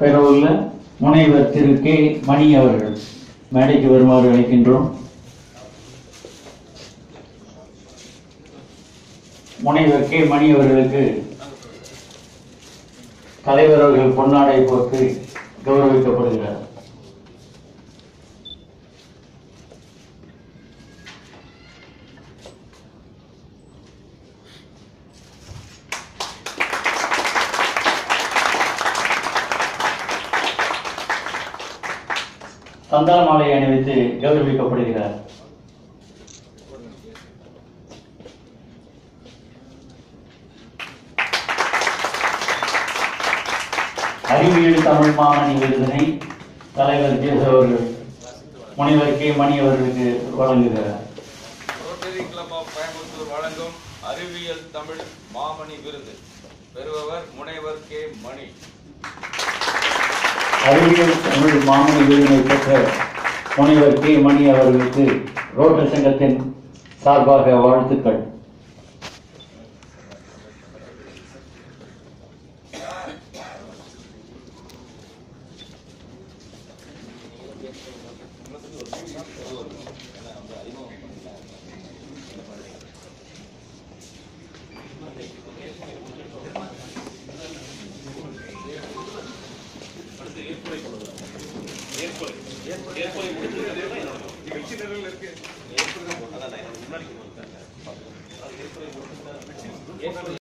பெறவுள்ள முனைவர் திரு கே மணி அவர்கள். மேடைக்கு வருமாறு அழைக்கின்றோம். முனைவர் கே மணி அவர்களுக்கு தலைவர் அவர்கள் பொன்னாடை போட்டு கௌரவிக்கப்படுகிறார். சந்தான மாலையை அணிவித்து கௌரவிக்கப்படுகிறார் அறிவியல் தமிழ் மாமணி விருதினை தலைவர் ஜேசு அவர்கள் முனைவர் கே. மணி அவர்களுக்கு வழங்குகிறார். ரோட்டரி கிளப் ஆஃப் கோயம்புத்தூர் வழங்கும் அறிவியல் தமிழ் மாமணி விருது பெறுபவர் முனைவர் கே. மணி. அறிவியல் தமிழ் மாமணி விருதினை பெற்ற முனைவர் கே. மணி அவர்களுக்கு ரோட்டர் சங்கத்தின் சார்பாக வாழ்த்துக்கள். ஏற்புரை ஏற்புரை முடிஞ்சு